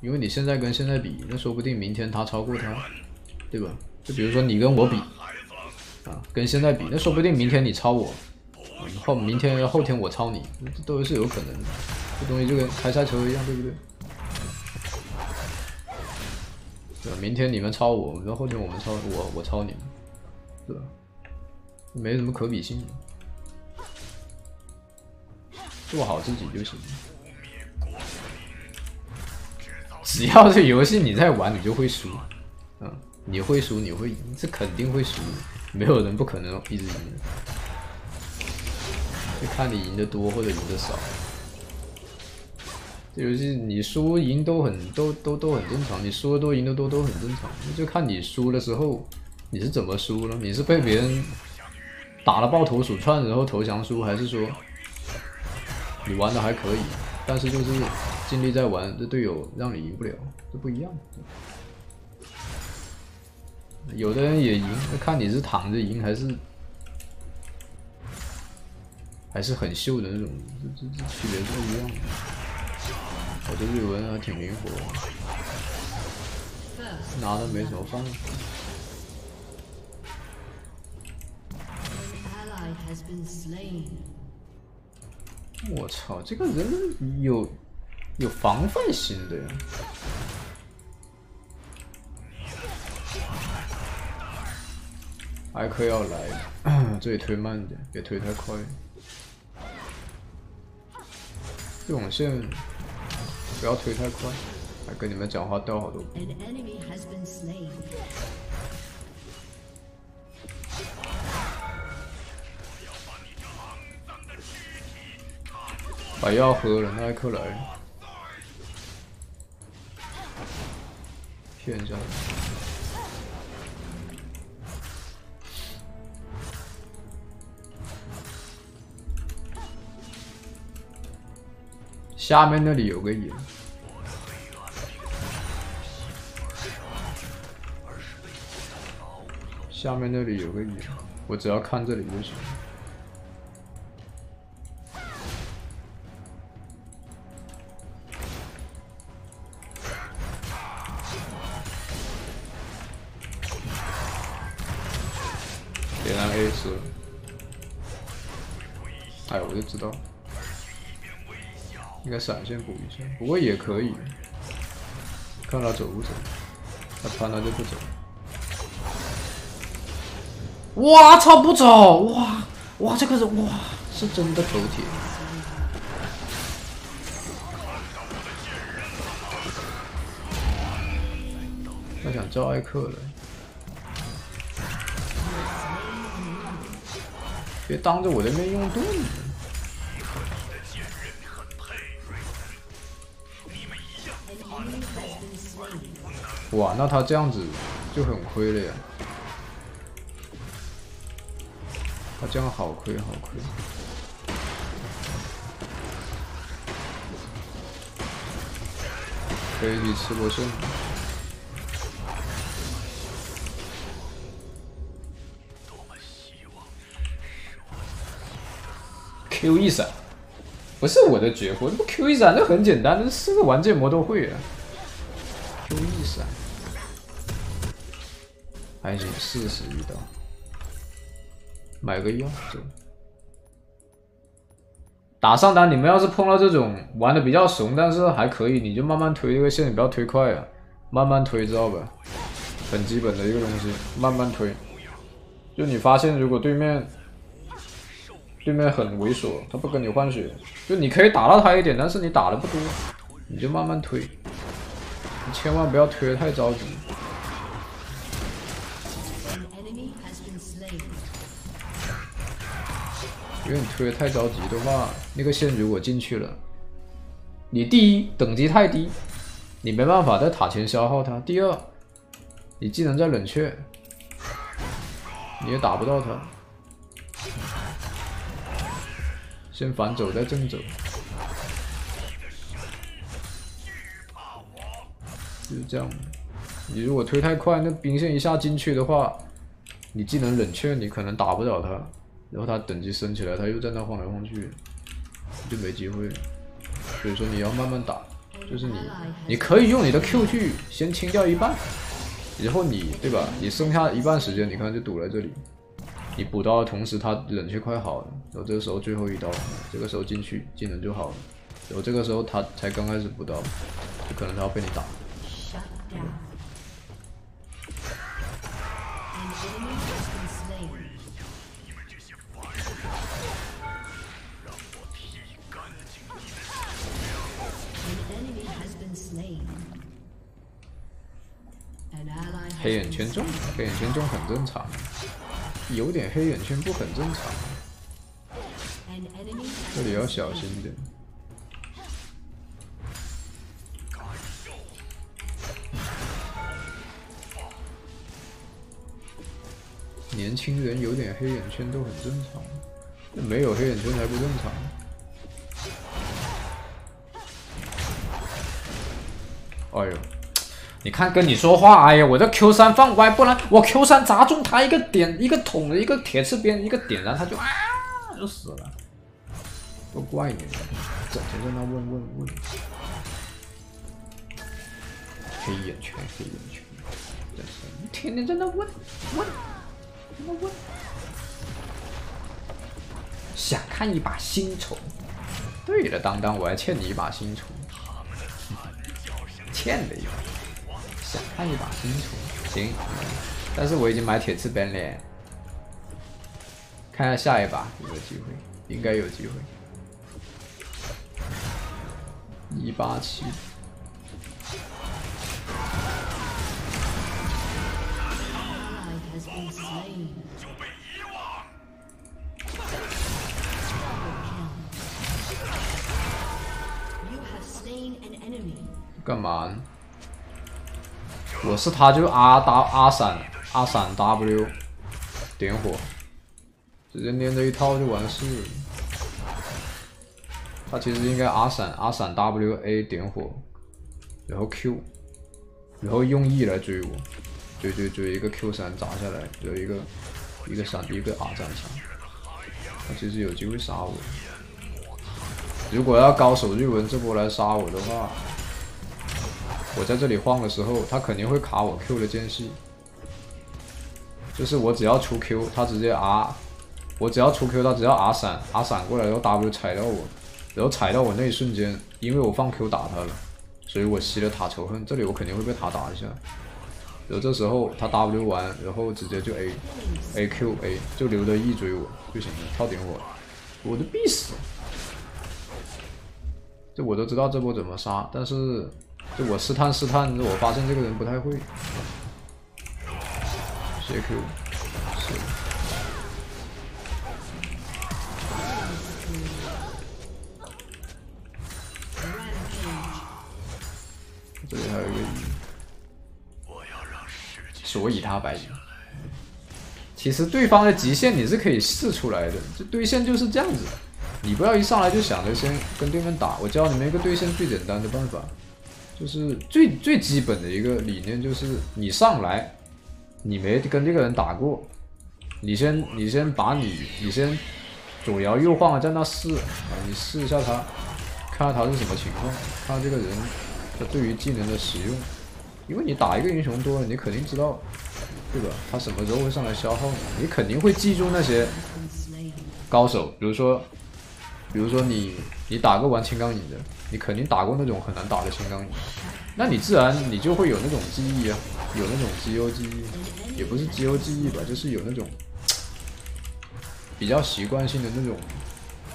因为你现在跟现在比，那说不定明天他超过他，对吧？就比如说你跟我比，啊，跟现在比，那说不定明天你超我，后明天后天我超你，这都是有可能的。这东西就跟开赛车一样，对不对？对吧？明天你们超我，然后后天我们超我，我超你们，对吧？没什么可比性。做好自己就行了。只要是游戏你在玩，你就会输。嗯，你会输，你会赢，是肯定会输。没有人不可能一直赢，就看你赢的多或者赢的少。这游戏你输赢都很都都都很正常，你输的多赢的多都很正常。就看你输的时候你是怎么输了，你是被别人打了爆头鼠串然后投降输，还是说？你玩的还可以，但是就是尽力在玩，这队友让你赢不了，这不一样。有的人也赢，看你是躺着赢还是还是很秀的那种，这这这区别是不一样的。我这瑞文还挺灵活，拿的没什么放。我操，这个人有有防范心的呀！艾克要来，这里推慢点，别推太快。这网线不要推太快，还跟你们讲话掉好多。把药喝了，艾克来骗一下。下面那里有个野，下面那里有个野，我只要看这里就行。闪现补一下，不过也可以，看他走不走，他穿他就不走。哇操，不走！哇哇，这个人哇是真的头铁。他想招艾克了。别当着我的面用盾！哇，那他这样子就很亏了呀！他这样好亏，好亏！可以你吃波胜。Q 一闪，不是我的绝活，这不 Q 一闪，这很简单，这四个玩剑魔都会啊。还行，四十一刀，买个药走。打上单，你们要是碰到这种玩的比较怂，但是还可以，你就慢慢推这个线，你不要推快啊，慢慢推，知道吧？很基本的一个东西，慢慢推。就你发现，如果对面。对面很猥琐，他不跟你换血，就你可以打到他一点，但是你打的不多，你就慢慢推，你千万不要推的太着急，因为你推的太着急的话，那个线如果进去了，你第一等级太低，你没办法在塔前消耗它；第二，你技能在冷却，你也打不到他。先反走，再正走，就是这样。你如果推太快，那兵线一下进去的话，你技能冷却，你可能打不了他。然后他等级升起来，他又在那晃来晃去，就没机会。所以说你要慢慢打，就是你你可以用你的 Q 去先清掉一半，然后你对吧？你剩下一半时间，你看就堵在这里。你补刀的同时，他冷却快好了，然后这个时候最后一刀，这个时候进去技能就好了。然后这个时候他才刚开始补刀，就可能他要被你打。黑眼圈重，黑眼圈重很正常。有点黑眼圈不很正常，这里要小心点。年轻人有点黑眼圈都很正常，没有黑眼圈才不正常。哎呦！你看，跟你说话，哎呀，我这 Q 三放歪，不然我 Q 三砸中他一个点，一个捅的一个铁刺边，一个点燃他就啊，就死了。都怪你，整天在那问问问。黑眼圈，黑眼圈，真是，你天天在那问问，那问。想看一把新宠？对了，当当，我还欠你一把新宠，欠的一把。想看一把新宠，行，但是我已经买铁刺本了，看下下一把有没有机会，应该有机会。一八七，干嘛？我是他就 R 打 R 闪 R 闪 W 点火，直接连着一套就完事。他其实应该 R 闪 R 闪 W A 点火，然后 Q，然后用 E 来追我，追追追一个 Q 三砸下来，有一个一个闪一个 R 战场，他其实有机会杀我。如果要高手瑞文这波来杀我的话。我在这里晃的时候，他肯定会卡我 Q 的间隙。就是我只要出 Q，他直接 R，我只要出 Q，他只要 R 闪，R 闪过来，然后 W 踩到我，然后踩到我那一瞬间，因为我放 Q 打他了，所以我吸了塔仇恨，这里我肯定会被塔打一下。然后这时候他 W 完，然后直接就 A，A Q A，就留着 E 追我就行了，跳点我，我就必死。这我都知道这波怎么杀，但是。就我试探试探，我发现这个人不太会。斜 Q，是。这里还有一个鱼。所以他白银。其实对方的极限你是可以试出来的，这对线就是这样子。你不要一上来就想着先跟对面打，我教你们一个对线最简单的办法。就是最最基本的一个理念，就是你上来，你没跟这个人打过，你先你先把你你先左摇右晃在那试啊，你试一下他，看看他是什么情况，看这个人他对于技能的使用，因为你打一个英雄多了，你肯定知道，对吧？他什么时候会上来消耗你，你肯定会记住那些高手，比如说，比如说你你打个玩青钢影的。你肯定打过那种很难打的青钢影，那你自然你就会有那种记忆啊，有那种肌肉记忆，也不是肌肉记忆吧，就是有那种 比较习惯性的那种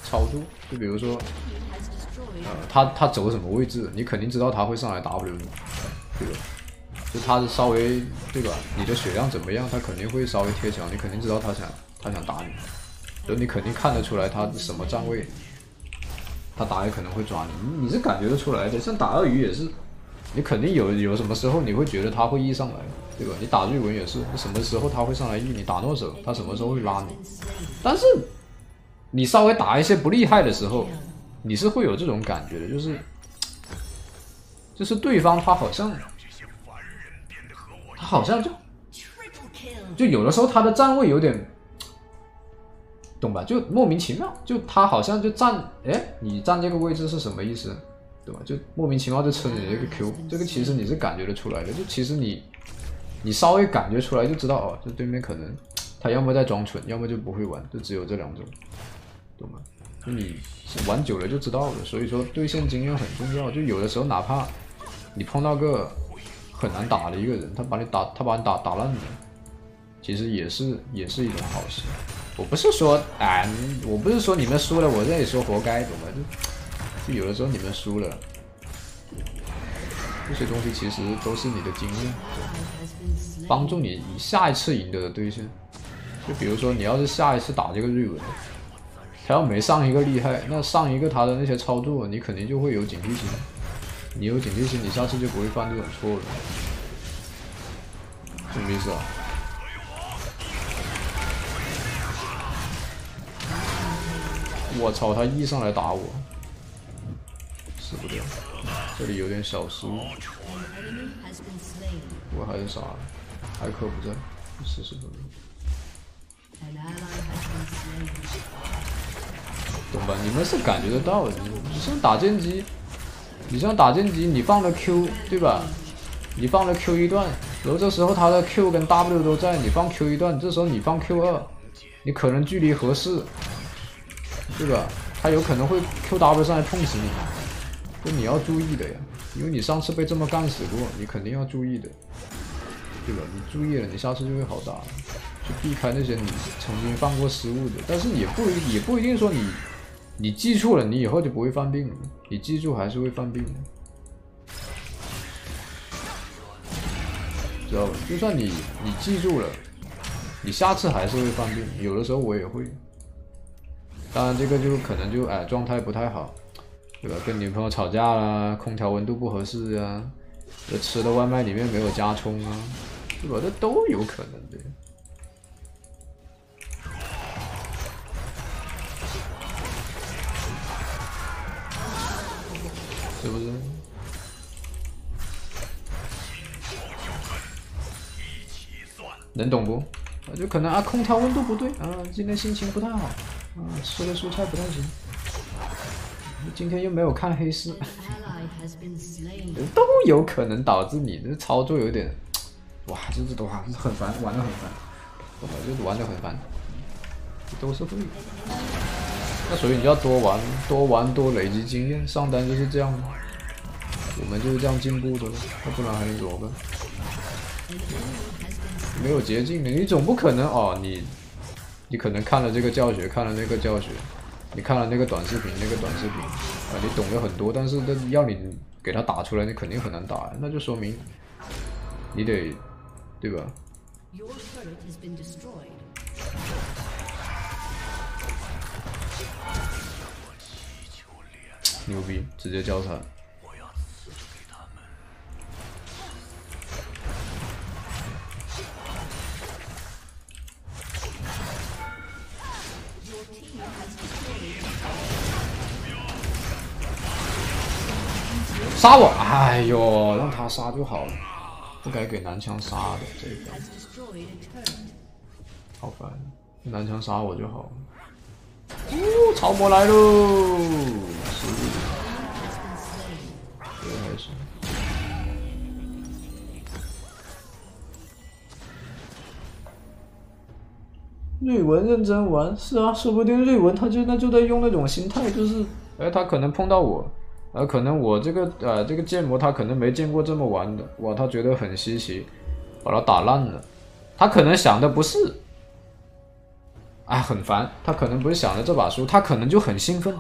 操作。就比如说，呃，他他走什么位置，你肯定知道他会上来 W 的，对吧？就他是稍微对吧？你的血量怎么样，他肯定会稍微贴墙，你肯定知道他想他想打你，就你肯定看得出来他什么站位。他打野可能会抓你，你是感觉得出来的。像打鳄鱼也是，你肯定有有什么时候你会觉得他会 E 上来，对吧？你打瑞文也是，什么时候他会上来 E？你打诺手，他什么时候会拉你？但是你稍微打一些不厉害的时候，你是会有这种感觉的，就是就是对方他好像他好像就就有的时候他的站位有点。懂吧？就莫名其妙，就他好像就站，哎，你站这个位置是什么意思？对吧？就莫名其妙就吃你这个 Q，这个其实你是感觉得出来的。就其实你你稍微感觉出来就知道哦，这对面可能他要么在装蠢，要么就不会玩，就只有这两种，懂吗？就你玩久了就知道了。所以说对线经验很重要。就有的时候哪怕你碰到个很难打的一个人，他把你打他把你打打烂了，其实也是也是一种好事。我不是说哎，我不是说你们输了，我这里说活该，懂吗？就就有的时候你们输了，这些东西其实都是你的经验，帮助你下一次赢得的对象。就比如说你要是下一次打这个瑞文，他要没上一个厉害，那上一个他的那些操作，你肯定就会有警惕心。你有警惕心，你下次就不会犯这种错了。什么意思啊？我操，他 E 上来打我，死不掉。这里有点小失误，我还是傻了。海克不在，四十分钟。懂吧？你们是感觉得到的。你像打剑姬，你像打剑姬，你放了 Q 对吧？你放了 Q 一段，然后这时候他的 Q 跟 W 都在，你放 Q 一段，这时候你放 Q 二，你可能距离合适。对吧？他有可能会 QW 上来碰死你，就你要注意的呀，因为你上次被这么干死过，你肯定要注意的，对吧？你注意了，你下次就会好打，就避开那些你曾经犯过失误的。但是也不也不一定说你你记住了，你以后就不会犯病了，你记住还是会犯病，知道吧？就算你你记住了，你下次还是会犯病，有的时候我也会。当然，这个就可能就哎状态不太好，对吧？跟女朋友吵架啦，空调温度不合适啊，这吃的外卖里面没有加葱啊，对吧？这都有可能的，是不是？能懂不？就可能啊，空调温度不对啊，今天心情不太好。啊，吃的蔬菜不太行。今天又没有看黑市，都有可能导致你的操作有点，哇，就是都哇，很烦，玩的很烦，我就是玩的很烦，都是会。那所以你要多玩，多玩，多累积经验，上单就是这样，我们就是这样进步的，那不然还能怎么办？没有捷径的，你总不可能哦，你。你可能看了这个教学，看了那个教学，你看了那个短视频，那个短视频，啊，你懂了很多，但是这要你给他打出来，你肯定很难打，那就说明你得，对吧？牛逼，直接交叉。杀我！哎呦，让他杀就好了，不该给男枪杀的这个，好烦！男枪杀我就好了。哦，超模来喽！失误，这还是。瑞文认真玩，是啊，说不定瑞文他就那就在用那种心态，就是，哎，他可能碰到我。呃，可能我这个呃这个剑魔他可能没见过这么玩的，哇，他觉得很稀奇，把他打烂了。他可能想的不是，哎，很烦。他可能不是想着这把输，他可能就很兴奋，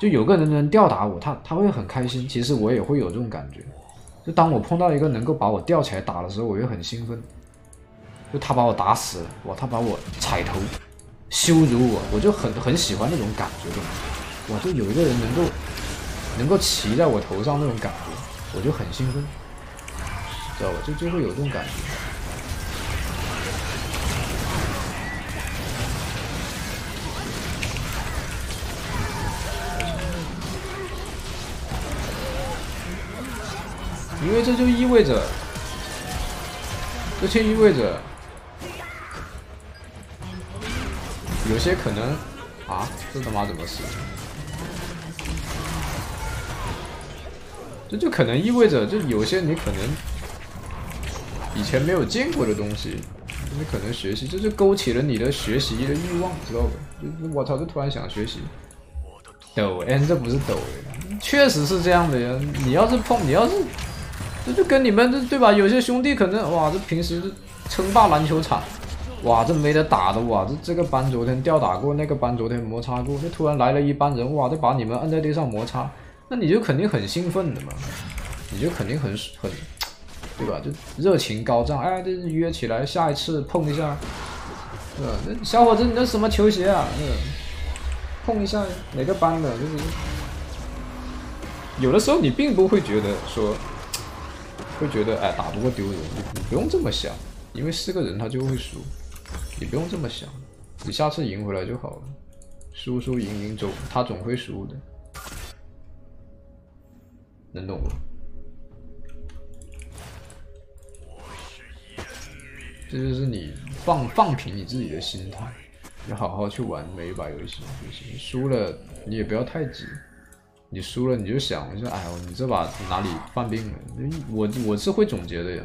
就有个人能吊打我，他他会很开心。其实我也会有这种感觉，就当我碰到一个能够把我吊起来打的时候，我也很兴奋。就他把我打死了，哇，他把我踩头，羞辱我，我就很很喜欢那种感觉的，哇，就有一个人能够。能够骑在我头上那种感觉，我就很兴奋，知道吧？就就会有这种感觉。因为这就意味着，这就意味着，有些可能啊，这他妈怎么死？这就可能意味着，就有些你可能以前没有见过的东西，你可能学习，这就勾起了你的学习的欲望，知道吧？就我操，就突然想学习。抖 N 这不是抖确实是这样的呀。你要是碰，你要是，这就跟你们这对吧？有些兄弟可能哇，这平时称霸篮球场，哇，这没得打的哇，这这个班昨天吊打过，那个班昨天摩擦过，就突然来了一帮人，哇，就把你们摁在地上摩擦，那你就肯定很兴奋的嘛，你就肯定很很，对吧？就热情高涨，哎，这约起来下一次碰一下，对吧？那小伙子，你那什么球鞋啊？那。碰一下哪个班的，就是有的时候你并不会觉得说，会觉得哎打不过丢人，你不用这么想，因为四个人他就会输，你不用这么想，你下次赢回来就好了，输输赢赢总他总会输的，能懂吗？这就是你放放平你自己的心态。要好好去玩每一把游戏就行，输了你也不要太急，你输了你就想一下，哎呦，你这把哪里犯病了？我我是会总结的呀。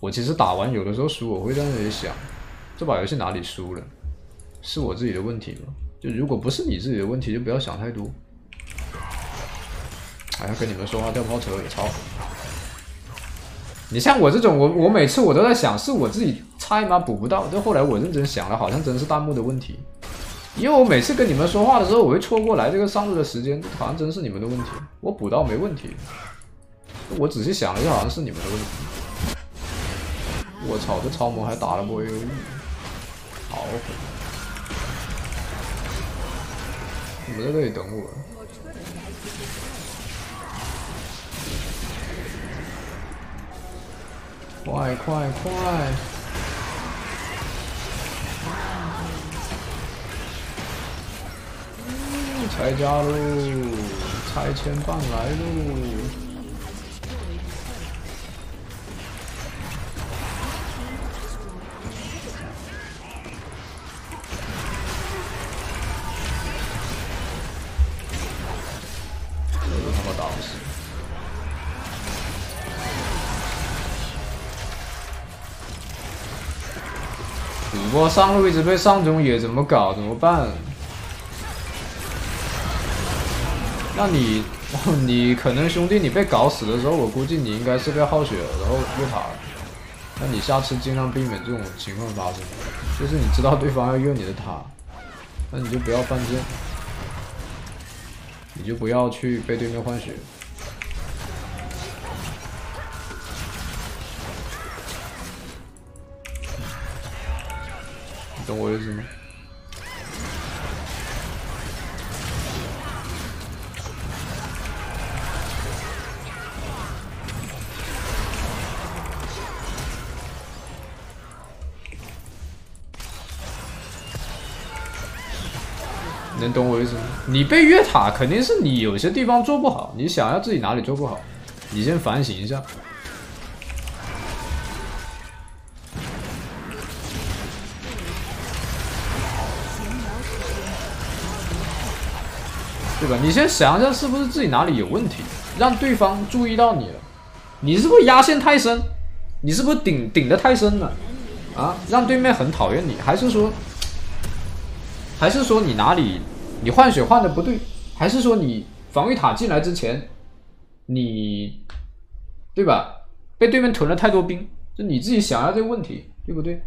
我其实打完有的时候输，我会在那里想，这把游戏哪里输了？是我自己的问题吗？就如果不是你自己的问题，就不要想太多。还要跟你们说话掉炮车也操！你像我这种，我我每次我都在想，是我自己。菜吗？补不到。就后来我认真想了，好像真是弹幕的问题。因为我每次跟你们说话的时候，我会错过来这个上路的时间，好像真是你们的问题。我补到没问题。我仔细想了一下，好像是你们的问题。我操，这超模还打了波 A O E，好狠！你们在这里等我。快快快！拆家喽！拆迁办来喽！我上路一直被上中野，怎么搞？怎么办？那你，你可能兄弟你被搞死的时候，我估计你应该是被耗血了，然后越塔。那你下次尽量避免这种情况发生，就是你知道对方要越你的塔，那你就不要犯贱，你就不要去被对面换血。懂我意思吗？能懂我意思吗？你被越塔肯定是你有些地方做不好，你想要自己哪里做不好，你先反省一下，对吧？你先想一下是不是自己哪里有问题，让对方注意到你了，你是不是压线太深？你是不是顶顶的太深了？啊，让对面很讨厌你，还是说，还是说你哪里？你换血换的不对，还是说你防御塔进来之前，你对吧？被对面囤了太多兵，就你自己想要这个问题，对不对？